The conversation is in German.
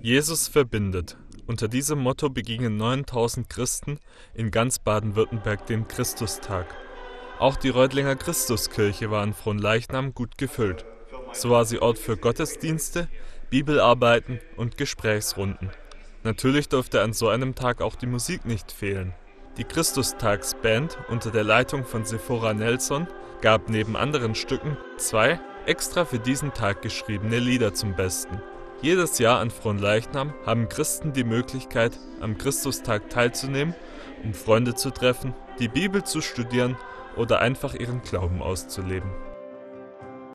Jesus verbindet. Unter diesem Motto begingen 9000 Christen in ganz Baden-Württemberg den Christustag. Auch die Reutlinger Christuskirche war an Fronleichnam gut gefüllt. So war sie Ort für Gottesdienste, Bibelarbeiten und Gesprächsrunden. Natürlich durfte an so einem Tag auch die Musik nicht fehlen. Die Christustagsband unter der Leitung von Sephora Nelson gab neben anderen Stücken zwei extra für diesen Tag geschriebene Lieder zum Besten. Jedes Jahr an Fronleichnam haben Christen die Möglichkeit, am Christustag teilzunehmen, um Freunde zu treffen, die Bibel zu studieren oder einfach ihren Glauben auszuleben